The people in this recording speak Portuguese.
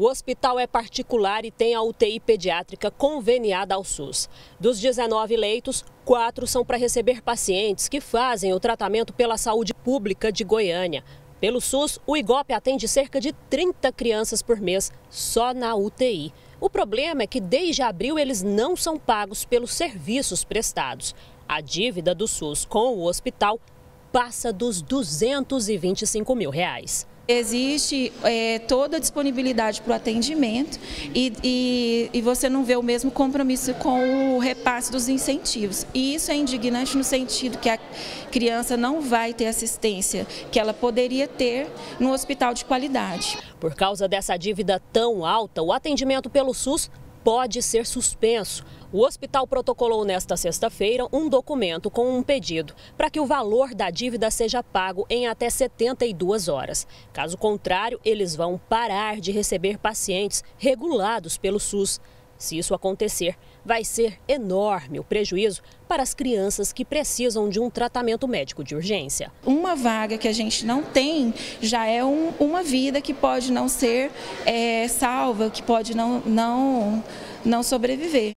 O hospital é particular e tem a UTI pediátrica conveniada ao SUS. Dos 19 leitos, quatro são para receber pacientes que fazem o tratamento pela saúde pública de Goiânia. Pelo SUS, o Igope atende cerca de 30 crianças por mês só na UTI. O problema é que desde abril eles não são pagos pelos serviços prestados. A dívida do SUS com o hospital passa dos 225 mil reais. Existe é, toda a disponibilidade para o atendimento e, e, e, você não vê o mesmo compromisso com o repasse dos incentivos. E isso é indignante no sentido que a criança não vai ter assistência que ela poderia ter no hospital de qualidade. Por causa dessa dívida tão alta, o atendimento pelo SUS pode ser suspenso. O hospital protocolou nesta sexta-feira um documento com um pedido para que o valor da dívida seja pago em até 72 horas. Caso contrário, eles vão parar de receber pacientes regulados pelo SUS. Se isso acontecer, vai ser enorme o prejuízo para as crianças que precisam de um tratamento médico de urgência. Uma vaga que a gente não tem já é um, uma vida que pode não ser é, salva, que pode não, não, não sobreviver.